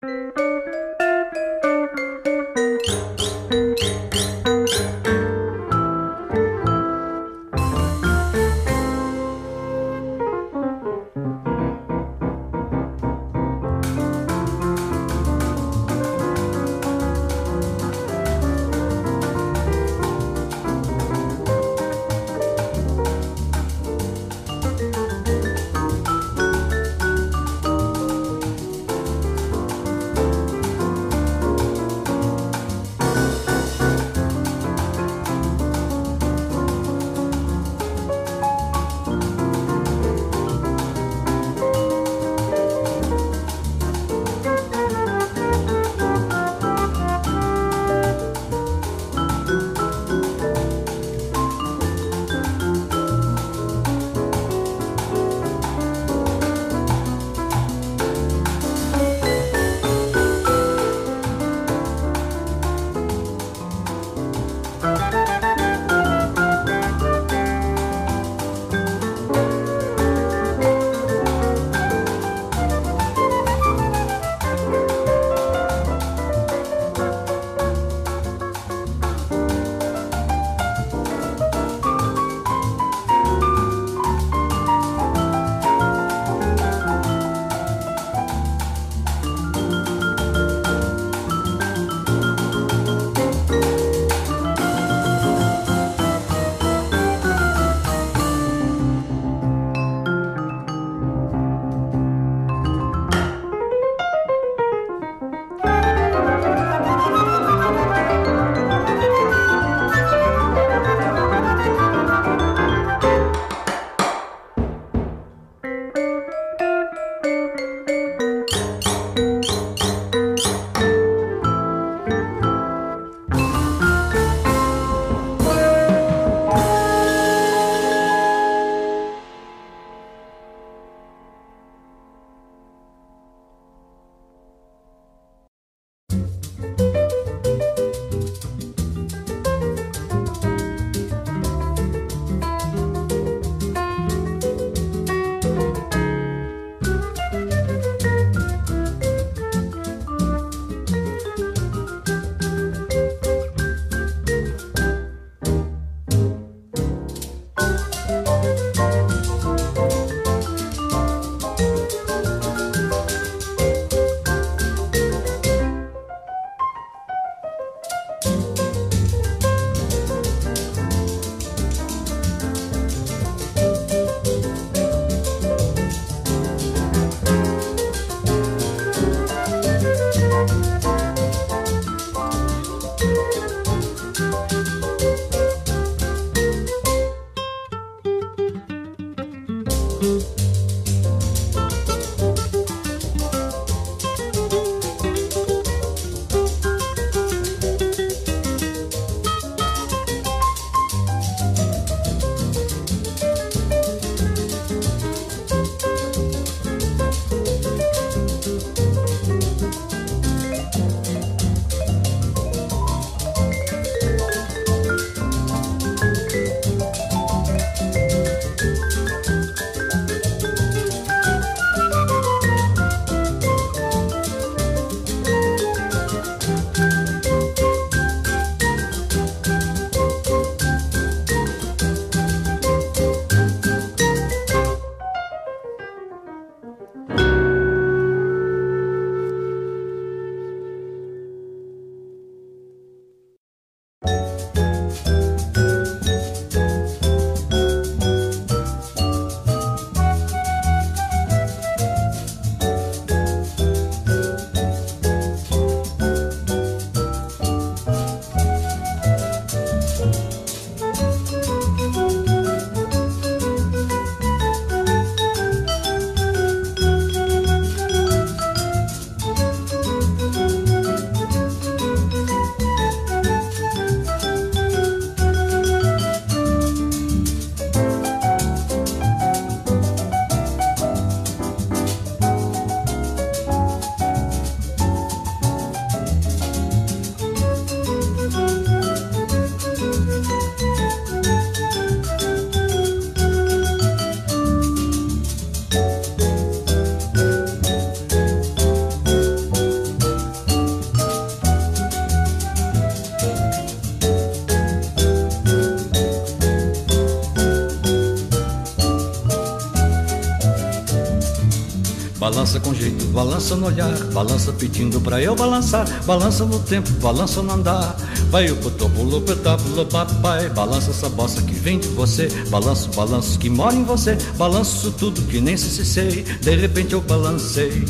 Música Balança com jeito, balança no olhar, balança pedindo pra eu balançar, balança no tempo, balança no andar. Vai o pulo, petábulo, papai, balança essa bossa que vem de você, balanço, balanço que mora em você, balanço tudo que nem se sei, de repente eu balancei.